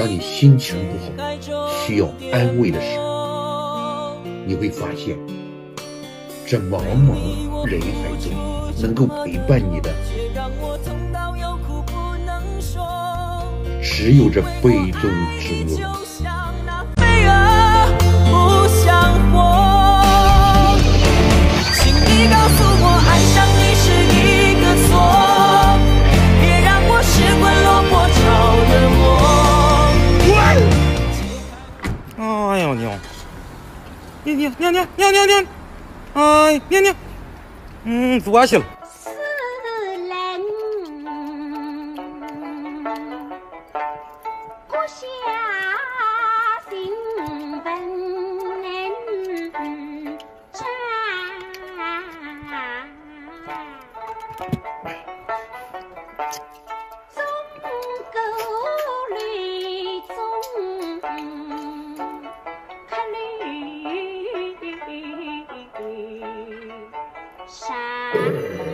当你心情不好、需要安慰的时候，你会发现，这茫茫人海中能够陪伴你的，只有这杯中之物乐。娘娘娘娘娘娘娘，哎，娘娘，嗯，坐下了。山。